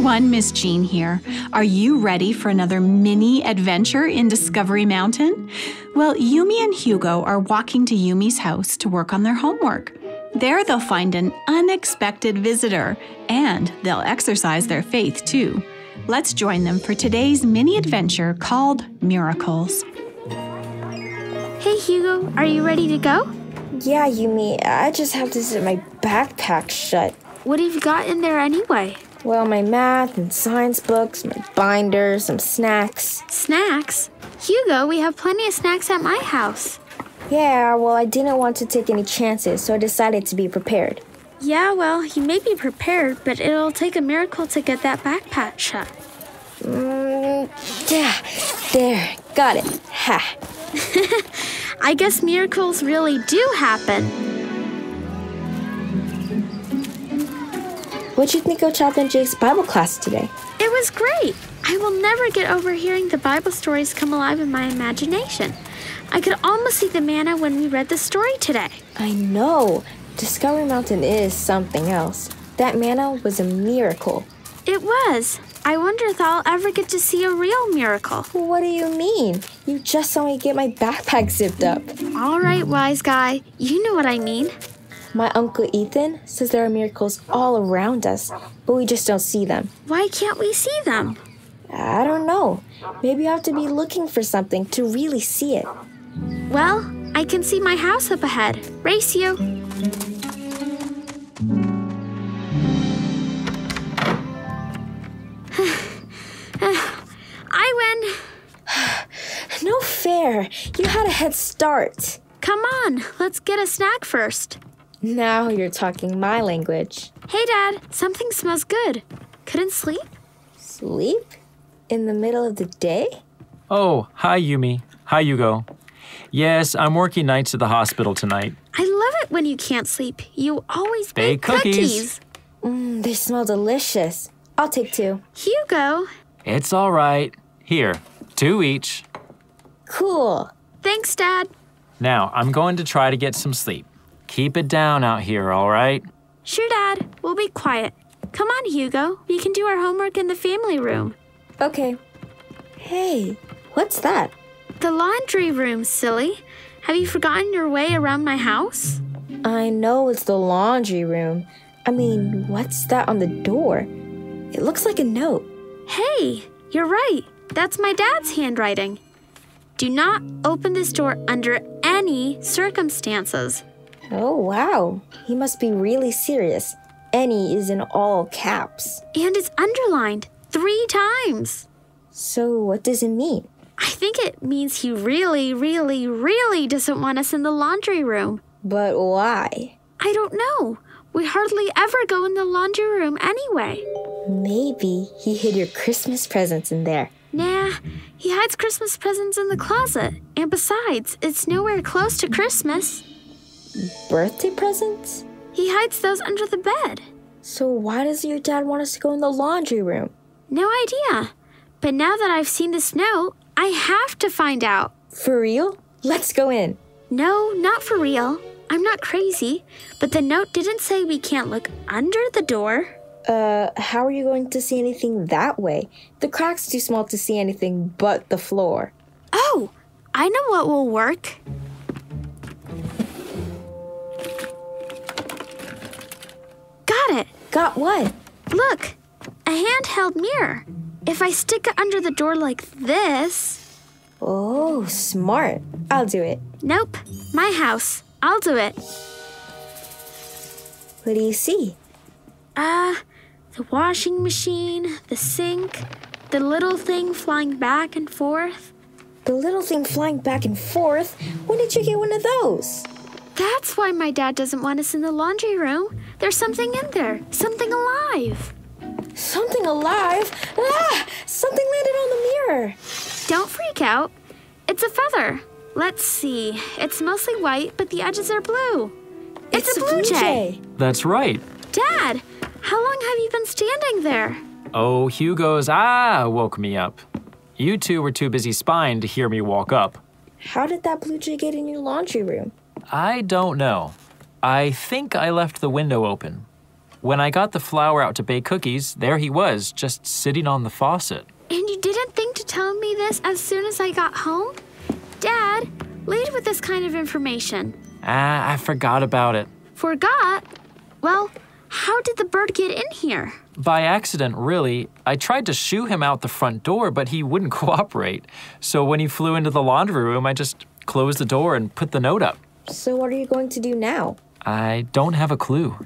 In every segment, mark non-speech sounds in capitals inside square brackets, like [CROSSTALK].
everyone, Miss Jean here. Are you ready for another mini adventure in Discovery Mountain? Well, Yumi and Hugo are walking to Yumi's house to work on their homework. There they'll find an unexpected visitor and they'll exercise their faith too. Let's join them for today's mini adventure called Miracles. Hey Hugo, are you ready to go? Yeah, Yumi, I just have to zip my backpack shut. What have you got in there anyway? Well, my math and science books, my binder, some snacks. Snacks? Hugo, we have plenty of snacks at my house. Yeah, well, I didn't want to take any chances, so I decided to be prepared. Yeah, well, you may be prepared, but it'll take a miracle to get that backpack shut. Mm, yeah, there, got it. Ha. [LAUGHS] I guess miracles really do happen. What'd you think of Chaplain Jake's Bible class today? It was great. I will never get over hearing the Bible stories come alive in my imagination. I could almost see the manna when we read the story today. I know. Discovery Mountain is something else. That manna was a miracle. It was. I wonder if I'll ever get to see a real miracle. What do you mean? You just saw me get my backpack zipped up. All right, wise guy. You know what I mean. My uncle Ethan says there are miracles all around us, but we just don't see them. Why can't we see them? I don't know. Maybe I have to be looking for something to really see it. Well, I can see my house up ahead. Race you. [SIGHS] I win. [SIGHS] no fair. You had a head start. Come on, let's get a snack first. Now you're talking my language. Hey, Dad, something smells good. Couldn't sleep? Sleep? In the middle of the day? Oh, hi, Yumi. Hi, Hugo. Yes, I'm working nights at the hospital tonight. I love it when you can't sleep. You always bake, bake cookies. cookies. Mmm, they smell delicious. I'll take two. Hugo. It's all right. Here, two each. Cool. Thanks, Dad. Now, I'm going to try to get some sleep. Keep it down out here, all right? Sure, Dad. We'll be quiet. Come on, Hugo. We can do our homework in the family room. Okay. Hey, what's that? The laundry room, silly. Have you forgotten your way around my house? I know it's the laundry room. I mean, what's that on the door? It looks like a note. Hey, you're right. That's my dad's handwriting. Do not open this door under any circumstances. Oh, wow. He must be really serious. Any is in all caps. And it's underlined three times. So, what does it mean? I think it means he really, really, really doesn't want us in the laundry room. But why? I don't know. We hardly ever go in the laundry room anyway. Maybe he hid your Christmas presents in there. Nah, he hides Christmas presents in the closet. And besides, it's nowhere close to Christmas. Birthday presents? He hides those under the bed. So why does your dad want us to go in the laundry room? No idea. But now that I've seen this note, I have to find out. For real? Let's go in. No, not for real. I'm not crazy. But the note didn't say we can't look under the door. Uh, how are you going to see anything that way? The crack's too small to see anything but the floor. Oh, I know what will work. Got what? Look, a handheld mirror. If I stick it under the door like this. Oh, smart. I'll do it. Nope, my house. I'll do it. What do you see? Uh, the washing machine, the sink, the little thing flying back and forth. The little thing flying back and forth? When did you get one of those? That's why my dad doesn't want us in the laundry room. There's something in there, something alive. Something alive? Ah! Something landed on the mirror. Don't freak out. It's a feather. Let's see. It's mostly white, but the edges are blue. It's, it's a blue, blue jay. jay. That's right. Dad, how long have you been standing there? Oh, Hugo's ah woke me up. You two were too busy spying to hear me walk up. How did that blue jay get in your laundry room? I don't know. I think I left the window open. when I got the flour out to bake cookies, there he was, just sitting on the faucet. And you didn't think to tell me this as soon as I got home? Dad, lead with this kind of information. Ah, I forgot about it. Forgot? Well, how did the bird get in here? By accident, really. I tried to shoo him out the front door, but he wouldn't [LAUGHS] cooperate. So when he flew into the laundry room, I just closed the door and put the note up. So, what are you going to do now? I don't have a clue.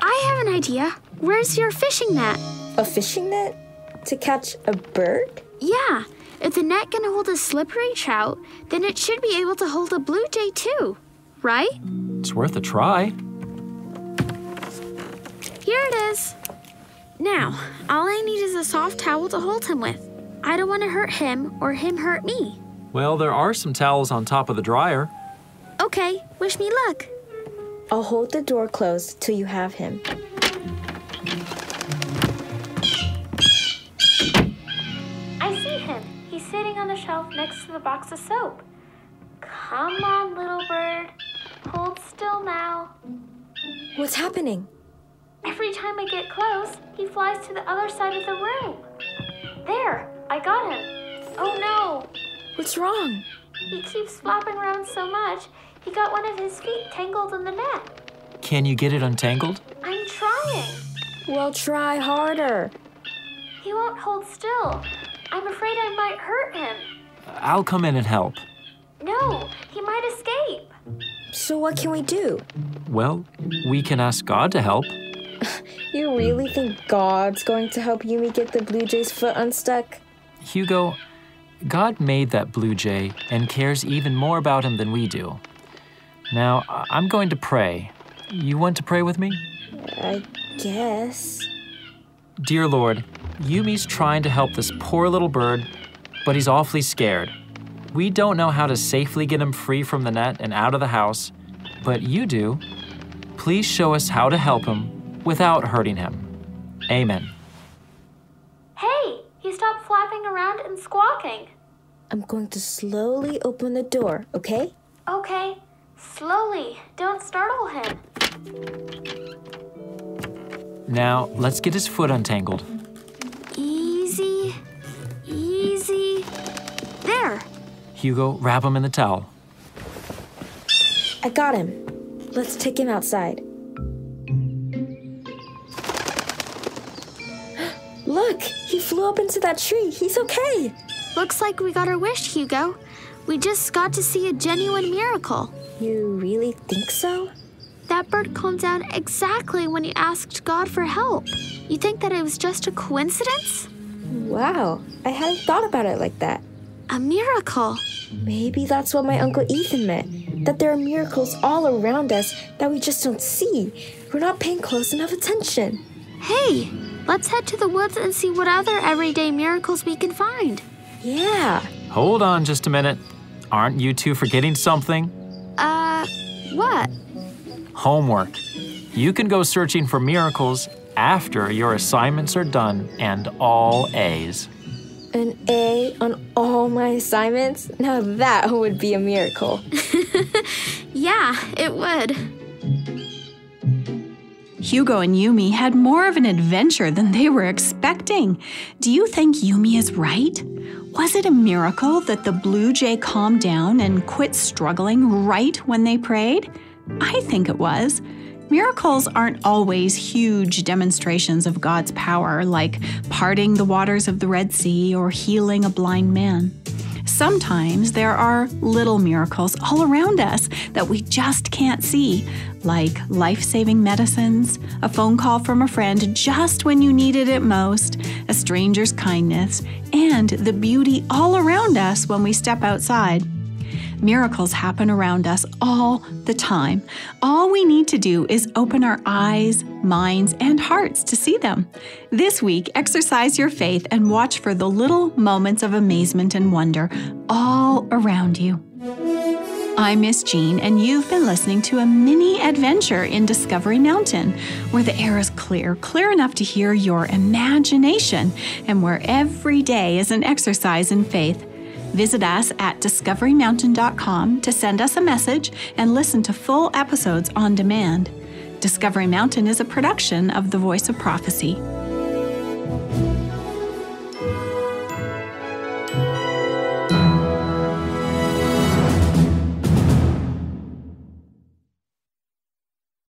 I have an idea. Where's your fishing net? A fishing net? To catch a bird? Yeah, if the net can hold a slippery trout, then it should be able to hold a blue jay too, right? It's worth a try. Here it is. Now, all I need is a soft towel to hold him with. I don't want to hurt him or him hurt me. Well, there are some towels on top of the dryer. Okay, wish me luck. I'll hold the door closed till you have him. I see him. He's sitting on the shelf next to the box of soap. Come on, little bird. Hold still now. What's happening? Every time I get close, he flies to the other side of the room. There, I got him. Oh no, What's wrong? He keeps flopping around so much, he got one of his feet tangled in the net. Can you get it untangled? I'm trying. Well, try harder. He won't hold still. I'm afraid I might hurt him. I'll come in and help. No, he might escape. So, what can we do? Well, we can ask God to help. [LAUGHS] You really think God's going to help Yumi get the Blue Jay's foot unstuck? Hugo, God made that blue jay and cares even more about him than we do. Now, I'm going to pray. You want to pray with me? I guess. Dear Lord, Yumi's trying to help this poor little bird, but he's awfully scared. We don't know how to safely get him free from the net and out of the house, but you do. Please show us how to help him without hurting him. Amen. Hey, he stopped flapping around and squawking. I'm going to slowly open the door, okay? Okay, slowly. Don't startle him. Now, let's get his foot untangled. Easy, easy. There. Hugo, wrap him in the towel. I got him. Let's take him outside. [GASPS] Look, he flew up into that tree. He's okay. Looks like we got our wish, Hugo. We just got to see a genuine miracle. You really think so? That bird calmed down exactly when you asked God for help. You think that it was just a coincidence? Wow, I hadn't thought about it like that. A miracle. Maybe that's what my Uncle Ethan meant that there are miracles all around us that we just don't see. We're not paying close enough attention. Hey, let's head to the woods and see what other everyday miracles we can find. Yeah. Hold on just a minute. Aren't you two forgetting something? Uh, what? Homework. You can go searching for miracles after your assignments are done and all A's. An A on all my assignments? Now that would be a miracle. [LAUGHS] Yeah, it would. Hugo and Yumi had more of an adventure than they were expecting. Do you think Yumi is right? Was it a miracle that the blue jay calmed down and quit struggling right when they prayed? I think it was. Miracles aren't always huge demonstrations of God's power, like parting the waters of the Red Sea or healing a blind man. Sometimes there are little miracles all around us that we just can't see, like life saving medicines, a phone call from a friend just when you needed it most, a stranger's kindness, and the beauty all around us when we step outside. Miracles happen around us all the time. All we need to do is open our eyes, minds, and hearts to see them. This week, exercise your faith and watch for the little moments of amazement and wonder all around you. I'm Miss Jean, and you've been listening to a mini adventure in Discovery Mountain, where the air is clear, clear enough to hear your imagination, and where every day is an exercise in faith. Visit us at discoverymountain.com to send us a message and listen to full episodes on demand. Discovery Mountain is a production of the Voice of Prophecy.